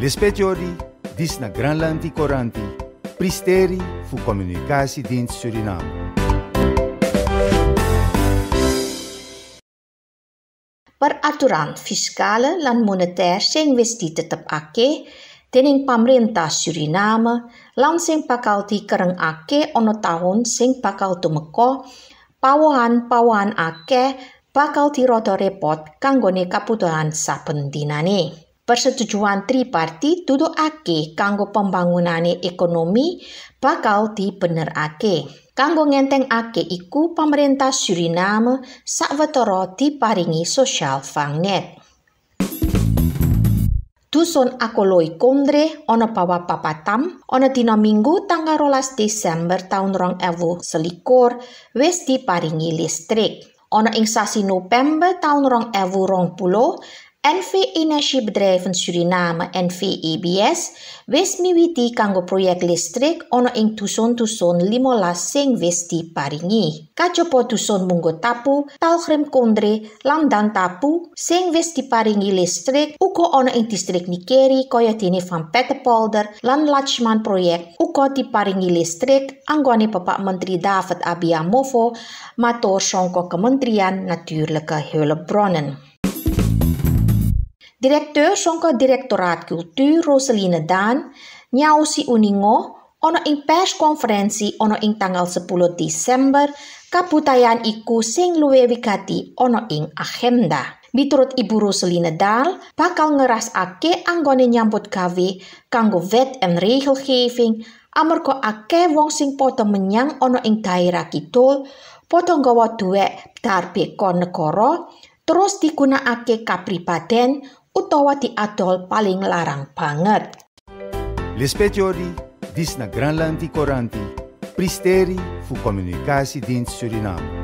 Lespetiori, dis na Granlandi Coranti, Pristeri fu Communicatiedienst Suriname. Peraturan fiskale lan moneter sing wis ditetepake dening pamerintah Suriname lan sing bakal dikerengake ana taun sing bakal tumeka pawohan-pawohan akeh bakal dirodo repot kanggone kabutuhan saben dinane. Persetujuan triparti ake kanggo pembangunane ekonomi bakal dibenerake. Kanggo ake iku pemerintah Suriname sakwetara diparingi sosial fangnet. Dusun Akoloi Kondre ono bawa papatam ono dina Minggu tanggal rolas Desember tahun rong ewu selikur wis diparingi listrik. Ono ing sasi November tahun rong ewu rong puluh NV Energiebedrijven Suriname NVEBS wis miwiti kanggo proyek listrik ana ing dusun-dusun 15 sing wis diparingi. Kajaba dusun Munggo Tapu, Talgrim Kondre, Landan Tapu sing wis diparingi listrik uga ana ing distrik Nikeri kaya dene Van Petepolder lan Lachman proyek uga diparingi listrik anggone Bapak Menteri David Abiyamovo matur sangka Kementerian Natuurlike Hulpbronnen. Direktur songko Direktoraat Kultuur Roseline Dan nyausi uningo ono ing perskonferensi ono ing tanggal 10 Desember kabutayan iku sing luwe wigati ono ing agenda. Miturut Ibu Roseline Daal, bakal ake anggone nyambut gawe kanggo wet en regelgeving amarga ake wong sing poto menyang ono ing daerah kidul poto nggawa duwek darbe negara terus digunakake kapribaden utawa diadol paling larang banget. Lespetiori, dis na Granlandi Coranti, Pristeri fu Communicatiedienst Suriname.